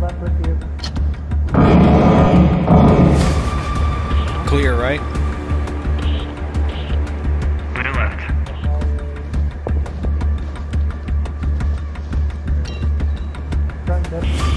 left with you. Clear, right? Clear left. Front,